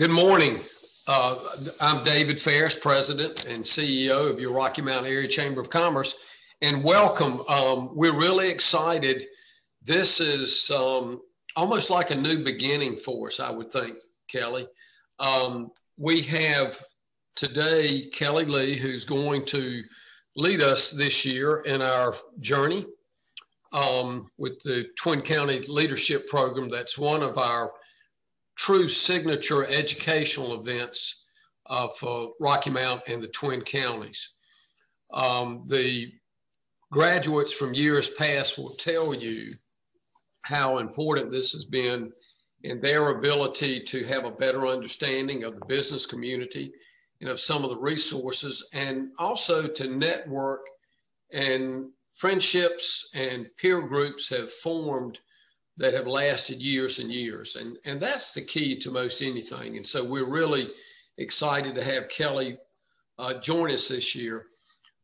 Good morning. Uh, I'm David Ferris, President and CEO of your Rocky Mount Area Chamber of Commerce, and welcome. Um, we're really excited. This is um, almost like a new beginning for us, I would think, Kelly. Um, we have today Kelly Lee, who's going to lead us this year in our journey um, with the Twin County Leadership Program. That's one of our true signature educational events of uh, Rocky Mount and the Twin Counties. Um, the graduates from years past will tell you how important this has been in their ability to have a better understanding of the business community and of some of the resources and also to network and friendships and peer groups have formed that have lasted years and years. And, and that's the key to most anything. And so we're really excited to have Kelly uh, join us this year.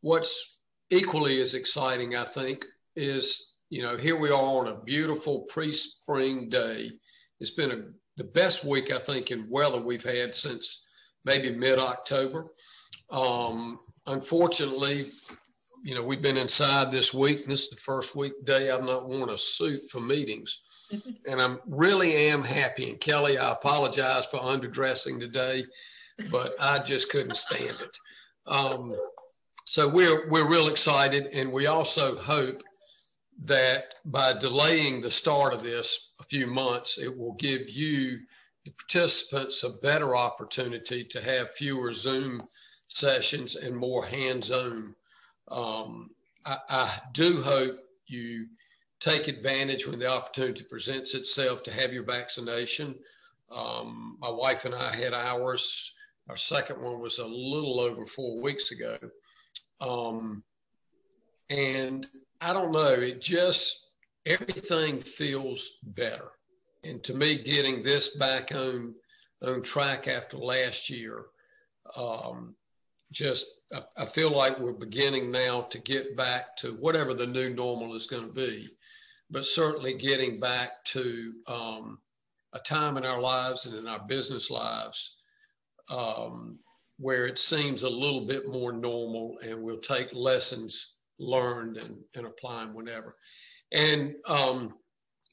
What's equally as exciting, I think, is, you know, here we are on a beautiful pre-spring day. It's been a, the best week, I think, in weather we've had since maybe mid-October. Um, unfortunately, you know, we've been inside this week. This is the first week day I've not worn a suit for meetings. and I'm really am happy. And Kelly, I apologize for underdressing today, but I just couldn't stand it. Um, so we're we're real excited, and we also hope that by delaying the start of this a few months, it will give you, the participants, a better opportunity to have fewer Zoom sessions and more hands-on um, I, I, do hope you take advantage when the opportunity presents itself to have your vaccination. Um, my wife and I had ours. Our second one was a little over four weeks ago. Um, and I don't know, it just, everything feels better. And to me, getting this back on, on track after last year, um, just I feel like we're beginning now to get back to whatever the new normal is going to be, but certainly getting back to um, a time in our lives and in our business lives um, where it seems a little bit more normal and we'll take lessons learned and, and apply them whenever. And um,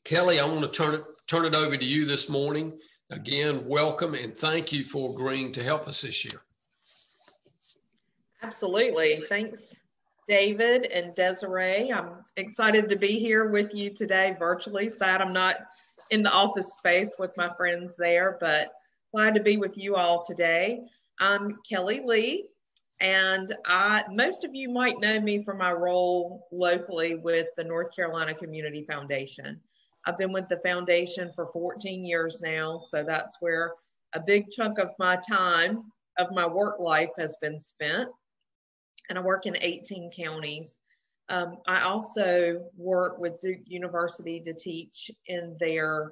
Kelly, I want to turn it, turn it over to you this morning. Again, welcome and thank you for agreeing to help us this year. Absolutely. Thanks, David and Desiree. I'm excited to be here with you today virtually. Sad I'm not in the office space with my friends there, but glad to be with you all today. I'm Kelly Lee, and I most of you might know me from my role locally with the North Carolina Community Foundation. I've been with the foundation for 14 years now, so that's where a big chunk of my time of my work life has been spent and I work in 18 counties. Um, I also work with Duke University to teach in their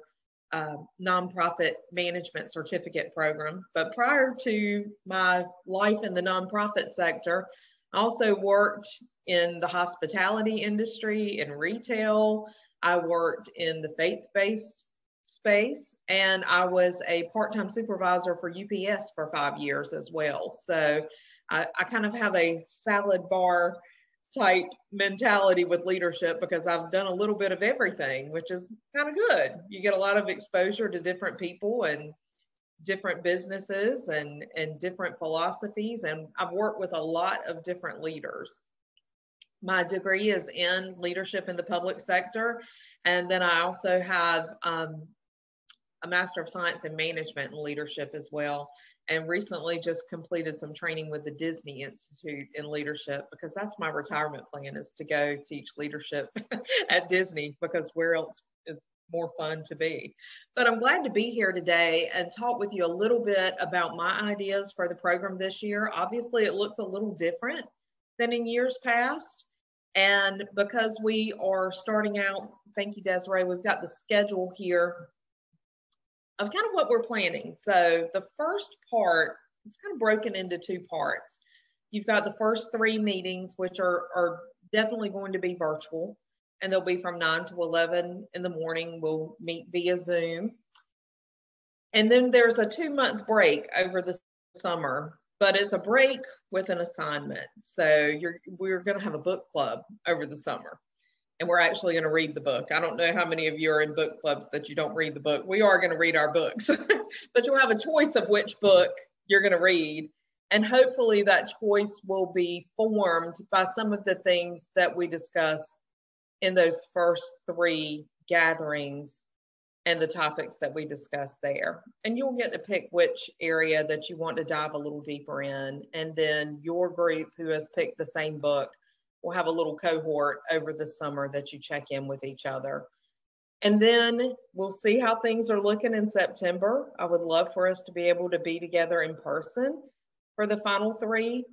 uh, nonprofit management certificate program. But prior to my life in the nonprofit sector, I also worked in the hospitality industry and retail. I worked in the faith based space and I was a part time supervisor for UPS for five years as well. So I, I kind of have a salad bar type mentality with leadership because I've done a little bit of everything, which is kind of good. You get a lot of exposure to different people and different businesses and, and different philosophies. And I've worked with a lot of different leaders. My degree is in leadership in the public sector. And then I also have um, a Master of Science in Management and Leadership as well and recently just completed some training with the Disney Institute in leadership because that's my retirement plan is to go teach leadership at Disney because where else is more fun to be. But I'm glad to be here today and talk with you a little bit about my ideas for the program this year. Obviously, it looks a little different than in years past. And because we are starting out, thank you, Desiree, we've got the schedule here of kind of what we're planning. So the first part, it's kind of broken into two parts. You've got the first three meetings, which are, are definitely going to be virtual. and they'll be from 9 to 11 in the morning. We'll meet via Zoom. And then there's a two month break over the summer, but it's a break with an assignment. So you're we're going to have a book club over the summer. And we're actually going to read the book. I don't know how many of you are in book clubs that you don't read the book. We are going to read our books, but you'll have a choice of which book you're going to read. And hopefully that choice will be formed by some of the things that we discuss in those first three gatherings and the topics that we discuss there. And you'll get to pick which area that you want to dive a little deeper in. And then your group who has picked the same book will have a little cohort over the summer that you check in with each other. And then we'll see how things are looking in September. I would love for us to be able to be together in person for the final three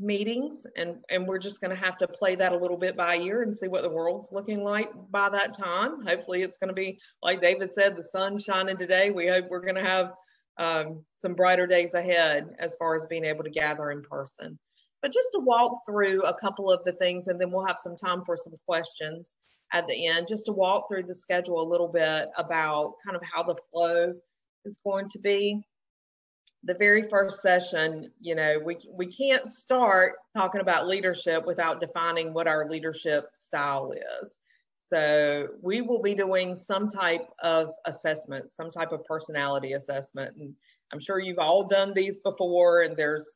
meetings and and we're just going to have to play that a little bit by ear and see what the world's looking like by that time hopefully it's going to be like david said the sun shining today we hope we're going to have um, some brighter days ahead as far as being able to gather in person but just to walk through a couple of the things and then we'll have some time for some questions at the end just to walk through the schedule a little bit about kind of how the flow is going to be the very first session, you know, we, we can't start talking about leadership without defining what our leadership style is. So we will be doing some type of assessment, some type of personality assessment. And I'm sure you've all done these before, and there's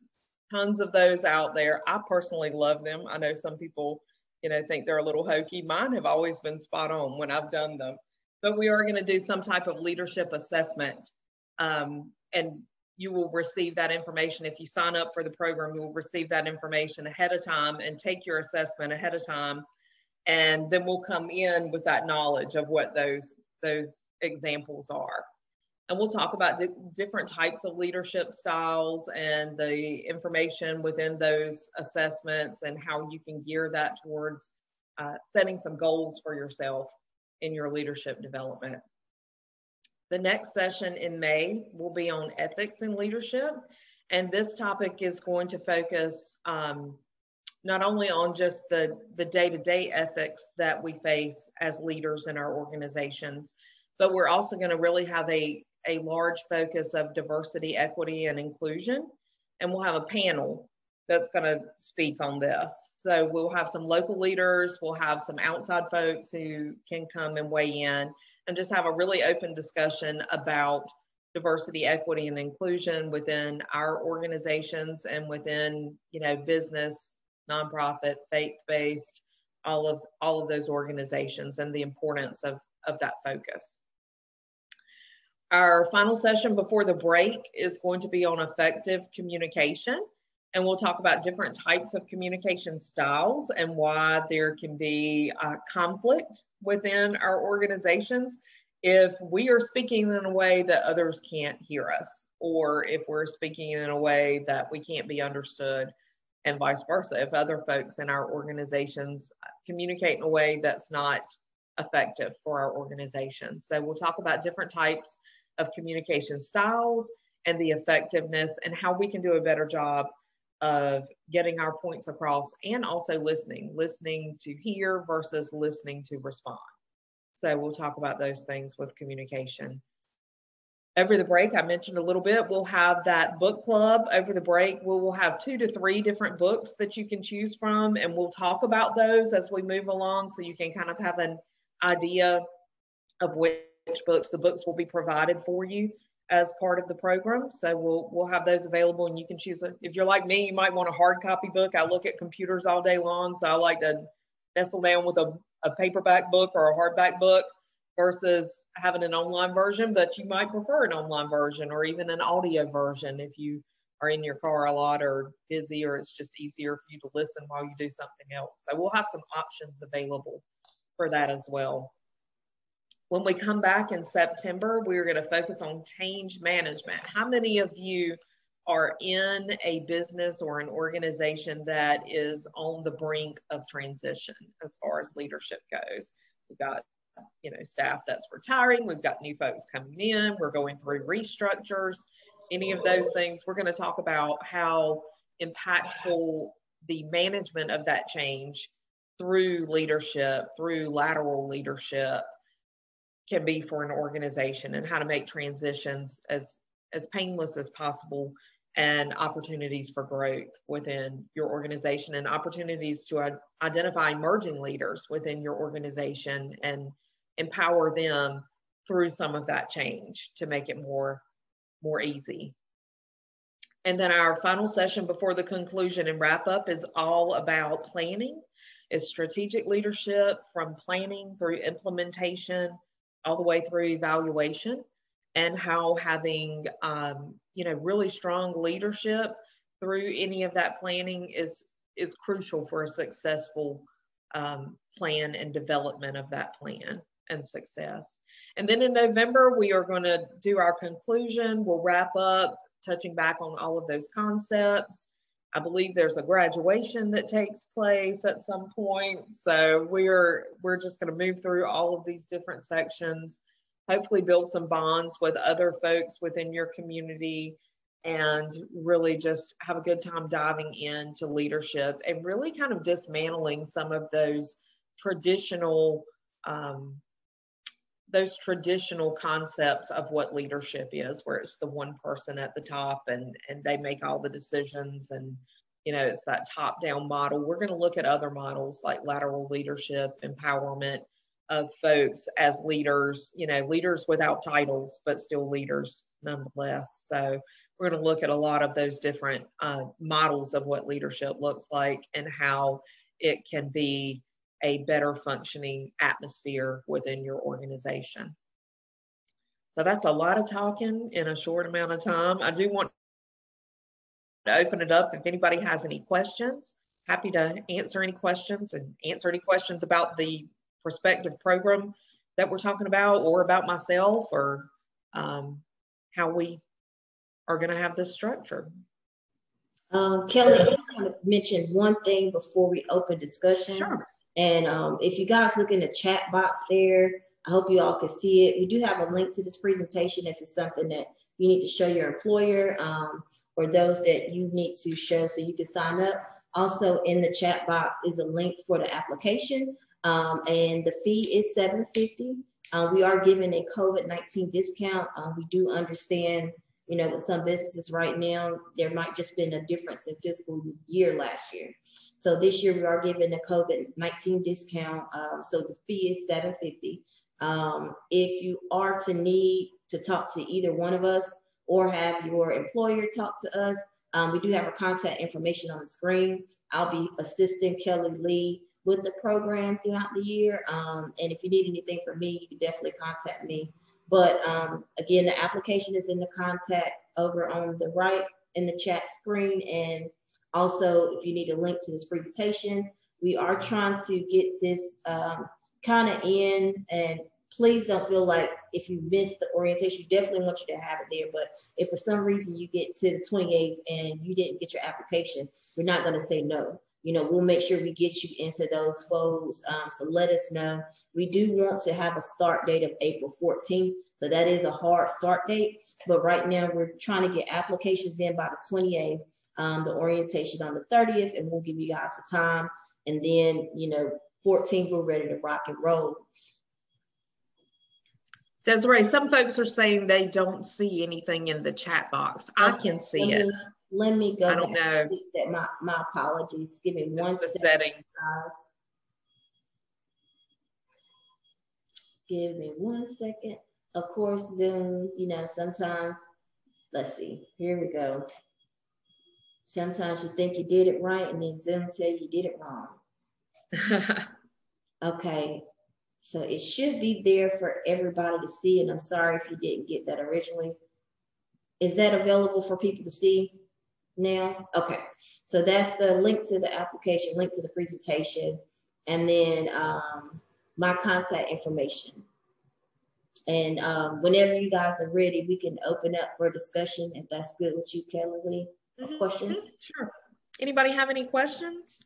tons of those out there. I personally love them. I know some people, you know, think they're a little hokey. Mine have always been spot on when I've done them. But we are going to do some type of leadership assessment. Um, and you will receive that information. If you sign up for the program, you will receive that information ahead of time and take your assessment ahead of time. And then we'll come in with that knowledge of what those, those examples are. And we'll talk about di different types of leadership styles and the information within those assessments and how you can gear that towards uh, setting some goals for yourself in your leadership development. The next session in May will be on ethics and leadership. And this topic is going to focus um, not only on just the, the day-to-day ethics that we face as leaders in our organizations, but we're also going to really have a, a large focus of diversity, equity, and inclusion. And we'll have a panel that's going to speak on this. So we'll have some local leaders, we'll have some outside folks who can come and weigh in, and just have a really open discussion about diversity, equity, and inclusion within our organizations and within, you know, business, nonprofit, faith-based, all of all of those organizations and the importance of, of that focus. Our final session before the break is going to be on effective communication. And we'll talk about different types of communication styles and why there can be uh, conflict within our organizations if we are speaking in a way that others can't hear us, or if we're speaking in a way that we can't be understood, and vice versa. If other folks in our organizations communicate in a way that's not effective for our organization. So we'll talk about different types of communication styles and the effectiveness and how we can do a better job of getting our points across and also listening, listening to hear versus listening to respond. So we'll talk about those things with communication. Over the break, I mentioned a little bit, we'll have that book club over the break. We will have two to three different books that you can choose from, and we'll talk about those as we move along so you can kind of have an idea of which books the books will be provided for you as part of the program. So we'll we'll have those available and you can choose a, if you're like me, you might want a hard copy book. I look at computers all day long, so I like to nestle down with a, a paperback book or a hardback book versus having an online version, but you might prefer an online version or even an audio version if you are in your car a lot or busy or it's just easier for you to listen while you do something else. So we'll have some options available for that as well. When we come back in September, we're going to focus on change management. How many of you are in a business or an organization that is on the brink of transition as far as leadership goes? We've got you know staff that's retiring we've got new folks coming in we're going through restructures any of those things we're going to talk about how impactful the management of that change through leadership, through lateral leadership, can be for an organization and how to make transitions as as painless as possible and opportunities for growth within your organization and opportunities to identify emerging leaders within your organization and empower them through some of that change to make it more more easy. And then our final session before the conclusion and wrap up is all about planning is strategic leadership from planning through implementation all the way through evaluation and how having um, you know really strong leadership through any of that planning is is crucial for a successful um, plan and development of that plan and success. And then in November, we are going to do our conclusion. We'll wrap up touching back on all of those concepts. I believe there's a graduation that takes place at some point. So we're we're just going to move through all of these different sections, hopefully build some bonds with other folks within your community and really just have a good time diving into leadership and really kind of dismantling some of those traditional um, those traditional concepts of what leadership is where it's the one person at the top and and they make all the decisions and you know it's that top down model. We're going to look at other models like lateral leadership empowerment of folks as leaders you know leaders without titles but still leaders nonetheless. So we're going to look at a lot of those different uh, models of what leadership looks like and how it can be a better functioning atmosphere within your organization. So that's a lot of talking in a short amount of time. I do want to open it up if anybody has any questions. Happy to answer any questions and answer any questions about the prospective program that we're talking about or about myself or um, how we are going to have this structure. Um, Kelly, I just want to mention one thing before we open discussion. Sure. And um, if you guys look in the chat box there, I hope you all can see it. We do have a link to this presentation if it's something that you need to show your employer um, or those that you need to show so you can sign up. Also in the chat box is a link for the application um, and the fee is 750. Uh, we are giving a COVID-19 discount. Uh, we do understand, you know, with some businesses right now, there might just been a difference in fiscal year last year. So this year we are giving a COVID-19 discount. Um, so the fee is 750. Um, if you are to need to talk to either one of us or have your employer talk to us, um, we do have our contact information on the screen. I'll be assisting Kelly Lee with the program throughout the year. Um, and if you need anything from me, you can definitely contact me. But um, again, the application is in the contact over on the right in the chat screen. And also, if you need a link to this presentation, we are trying to get this um, kind of in and please don't feel like if you missed the orientation, we definitely want you to have it there. But if for some reason you get to the 28th and you didn't get your application, we're not going to say no. You know, we'll make sure we get you into those folds. Um, so let us know. We do want to have a start date of April 14th. So that is a hard start date. But right now we're trying to get applications in by the 28th um, the orientation on the 30th, and we'll give you guys the time. And then, you know, 14th, we're ready to rock and roll. Desiree, some folks are saying they don't see anything in the chat box. I can see let it. Let me go. I don't know. That my, my apologies. Give me one the settings. Guys. Give me one second. Of course, Zoom, you know, sometimes, let's see, here we go. Sometimes you think you did it right and then Zoom tell you you did it wrong. okay, so it should be there for everybody to see. And I'm sorry if you didn't get that originally. Is that available for people to see now? Okay, so that's the link to the application, link to the presentation, and then um, my contact information. And um, whenever you guys are ready, we can open up for discussion if that's good with you, Kelly Lee. Mm-hmm. Questions? Mm-hmm. Sure. Anybody have any questions?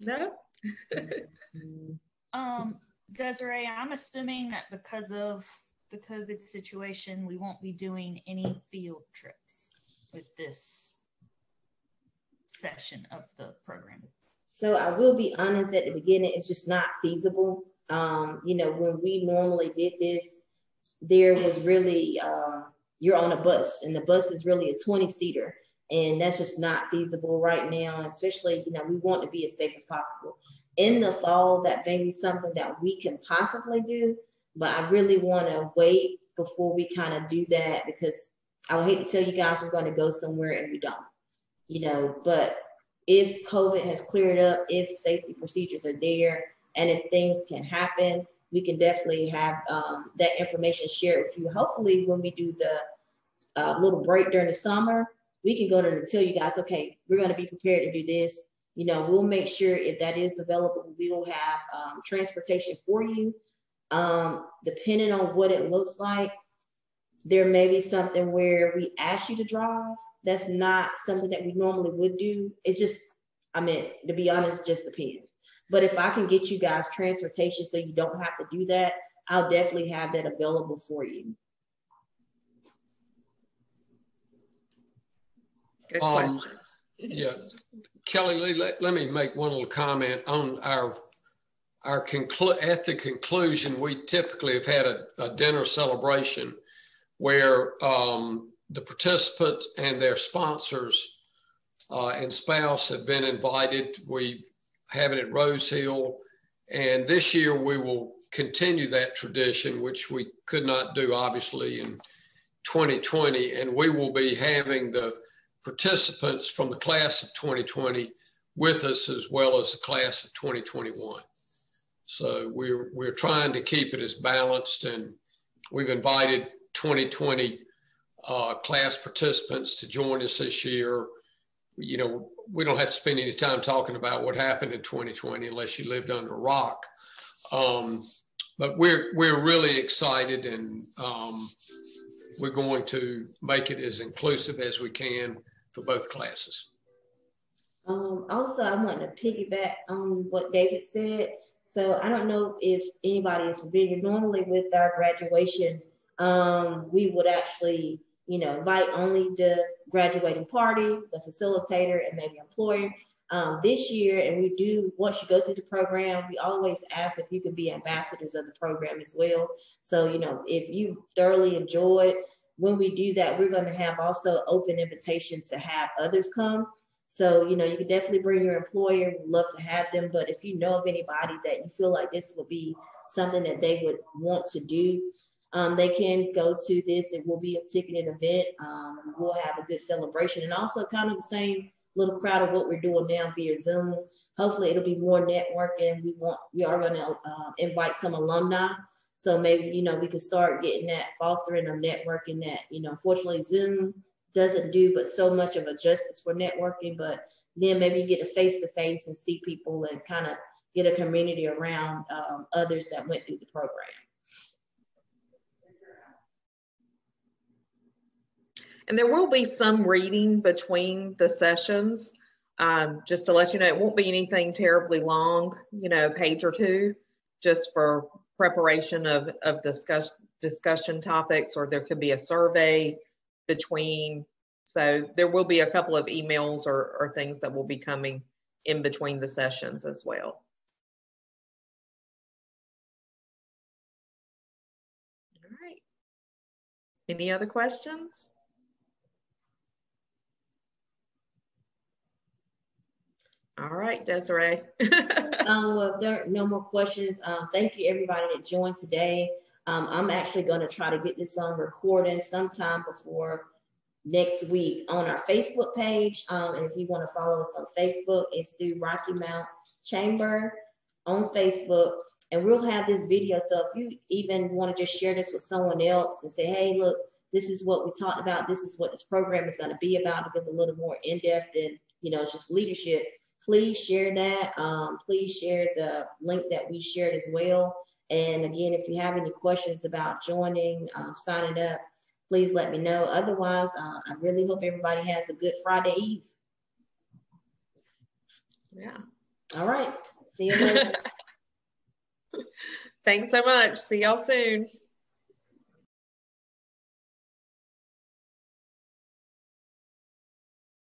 No? um, Desiree, I'm assuming that because of the COVID situation, we won't be doing any field trips with this session of the program? So I will be honest at the beginning, it's just not feasible. Um, you know, when we normally did this, there was really, uh, you're on a bus and the bus is really a 20 seater and that's just not feasible right now. Especially, you know, we want to be as safe as possible. In the fall, that may be something that we can possibly do, but I really want to wait before we kind of do that because I would hate to tell you guys we're going to go somewhere and we don't, you know. But if COVID has cleared up, if safety procedures are there, and if things can happen, we can definitely have um, that information shared with you. Hopefully, when we do the uh, little break during the summer, we can go to and tell you guys, okay, we're going to be prepared to do this. You know, we'll make sure if that is available, we will have um, transportation for you. Um, depending on what it looks like, there may be something where we ask you to drive. That's not something that we normally would do. It just, I mean, to be honest, just depends. But if I can get you guys transportation so you don't have to do that, I'll definitely have that available for you. Good um, question. Yeah, Kelly Lee, let, let me make one little comment on our our conclu- at the conclusion, we typically have had a, a dinner celebration where um, the participants and their sponsors uh, and spouse have been invited. We have it at Rose Hill, and this year we will continue that tradition, which we could not do obviously in 2020, and we will be having the participants from the class of 2020 with us as well as the class of 2021. So we're, we're trying to keep it as balanced and we've invited 2020 uh, class participants to join us this year. You know, we don't have to spend any time talking about what happened in 2020 unless you lived under a rock. Um, but we're, we're really excited and um, we're going to make it as inclusive as we can for both classes. Um, also, I want to piggyback on what David said. So I don't know if anybody is familiar. Normally, with our graduation, um, we would actually, you know, invite only the graduating party, the facilitator, and maybe employer. Um, this year, and we do once you go through the program, we always ask if you can be ambassadors of the program as well. So you know, if you thoroughly enjoyed when we do that, we're going to have also open invitations to have others come. So, you know, you can definitely bring your employer. We'd love to have them. But if you know of anybody that you feel like this would be something that they would want to do, um, they can go to this. It will be a ticketed event. Um, we'll have a good celebration and also kind of the same little crowd of what we're doing now via Zoom. Hopefully, it'll be more networking. We want we are going to uh, invite some alumni so maybe, you know, we could start getting that fostering of networking that, you know, unfortunately Zoom doesn't do but so much of a justice for networking, but then maybe you get a face to face and see people and kind of get a community around um, others that went through the program. And there will be some reading between the sessions. Um, just to let you know, it won't be anything terribly long, you know, a page or two, just for preparation of, of discuss, discussion topics, or there could be a survey between. So there will be a couple of emails or, or things that will be coming in between the sessions as well. All right. Any other questions? All right, Desiree. um, well, there are no more questions. Um, thank you, everybody that joined today. Um, I'm actually going to try to get this on recording sometime before next week on our Facebook page. Um, and if you want to follow us on Facebook, it's through Rocky Mount Chamber on Facebook. And we'll have this video. So if you even want to just share this with someone else and say, hey, look, this is what we talked about. This is what this program is going to be about. To give a little more in depth than, you know, just leadership please share that. Um, please share the link that we shared as well. And again, if you have any questions about joining, um, signing up, please let me know. Otherwise, uh, I really hope everybody has a good Friday Eve. Yeah. All right. See you later. Thanks so much. See y'all soon.